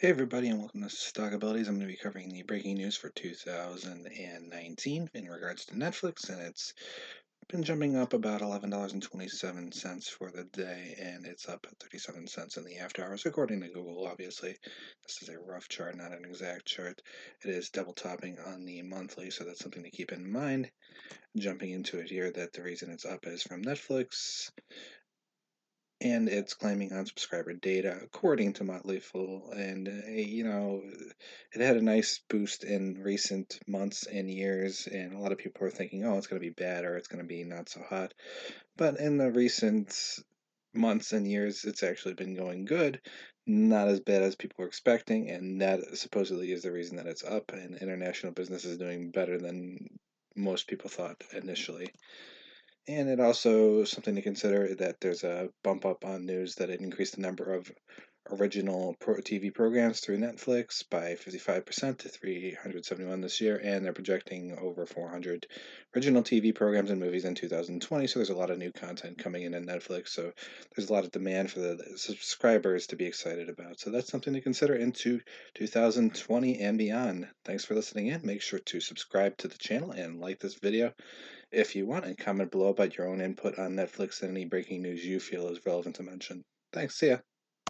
Hey everybody, and welcome to Stockabilities. I'm going to be covering the breaking news for 2019 in regards to Netflix, and it's been jumping up about $11.27 for the day, and it's up 37 cents in the after hours, according to Google, obviously. This is a rough chart, not an exact chart. It is double topping on the monthly, so that's something to keep in mind. Jumping into it here, that the reason it's up is from Netflix and it's claiming unsubscriber data according to Motley Fool. And uh, you know, it had a nice boost in recent months and years, and a lot of people are thinking, oh, it's going to be bad or it's going to be not so hot. But in the recent months and years, it's actually been going good. Not as bad as people were expecting, and that supposedly is the reason that it's up. And international business is doing better than most people thought initially. And it also something to consider that there's a bump up on news that it increased the number of original pro TV programs through Netflix by 55% to 371 this year, and they're projecting over 400 original TV programs and movies in 2020. So there's a lot of new content coming in on Netflix. So there's a lot of demand for the subscribers to be excited about. So that's something to consider into 2020 and beyond. Thanks for listening in. Make sure to subscribe to the channel and like this video if you want, and comment below about your own input on Netflix and any breaking news you feel is relevant to mention. Thanks. See ya.